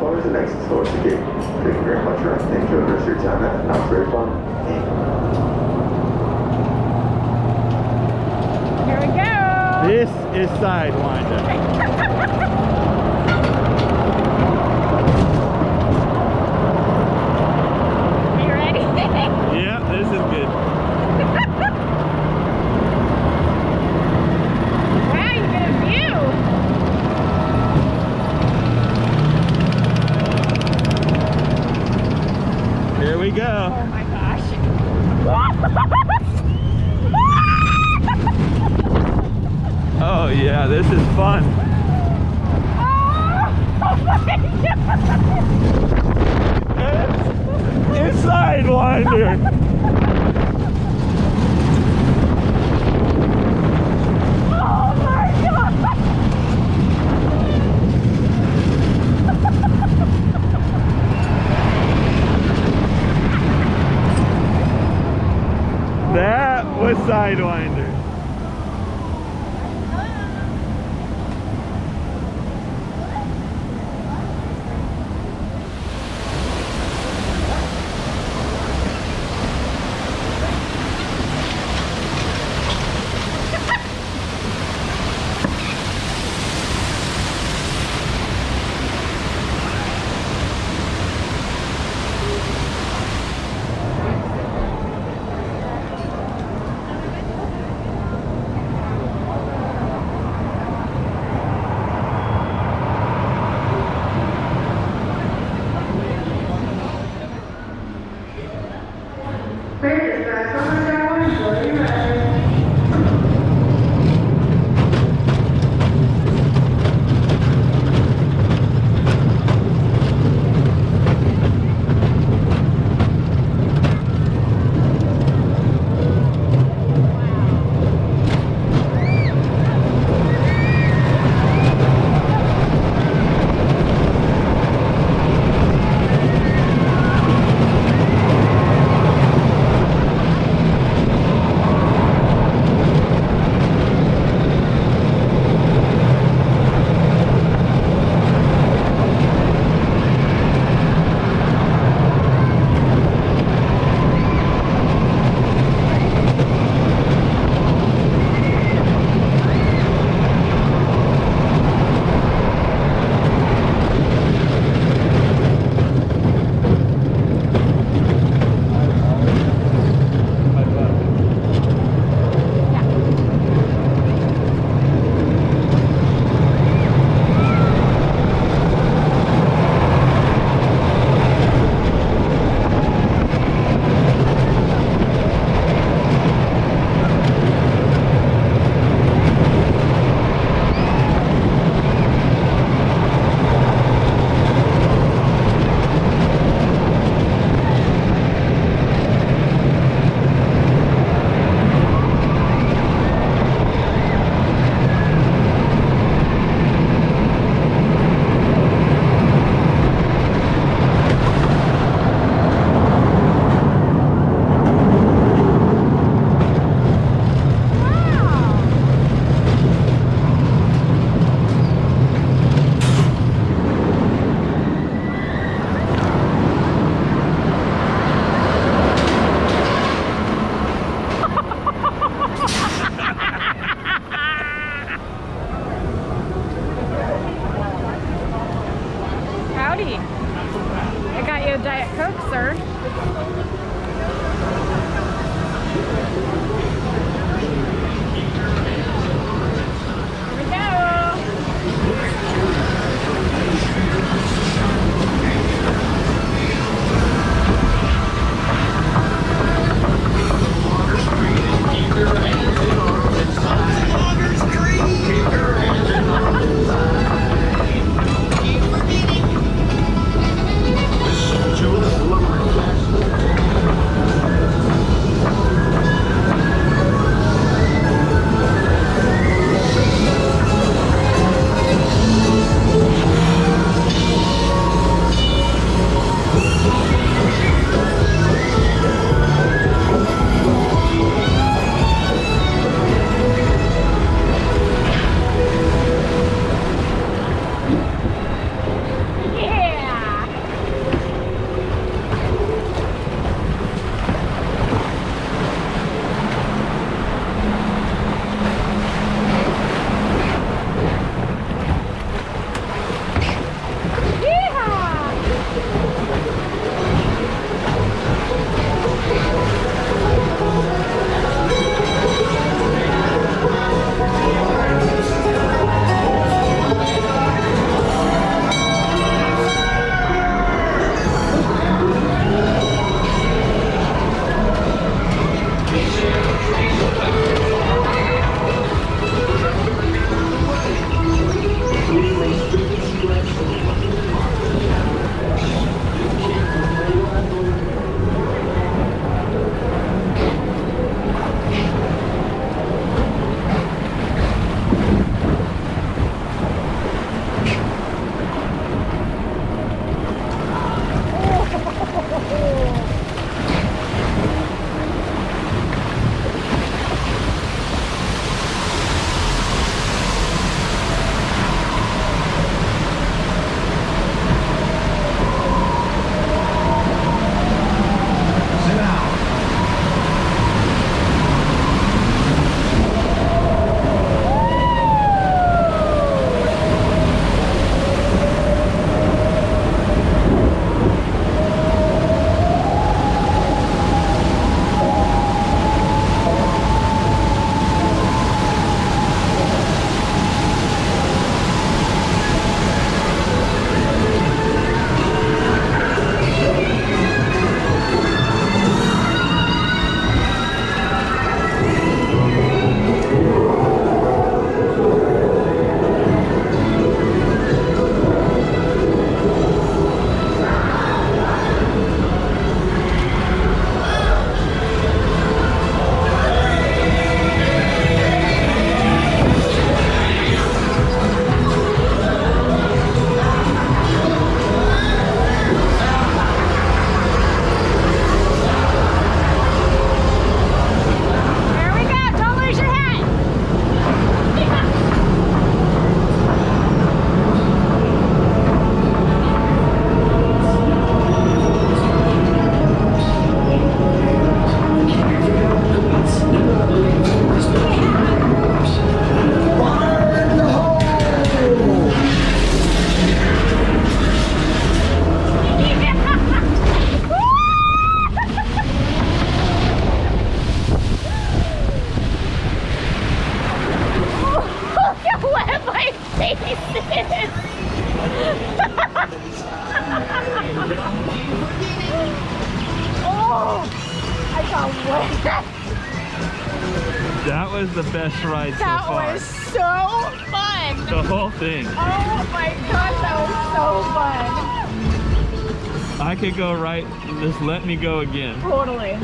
What was the next source again? Thank you very much, Ryan. Thank you for your time. That was very fun. Here we go. This is Sidewinder. Are you ready? yeah, this is good. wow, you get a view. Here we Oh go. my gosh. Oh yeah, this is fun. It's, it's Sidewinder. Oh my god. That was Sidewinder. I got you a Diet Coke, sir. oh, I got wet. That was the best ride that so far. That was so fun. The whole thing. Oh my gosh, that was so fun. I could go right, just let me go again. Totally.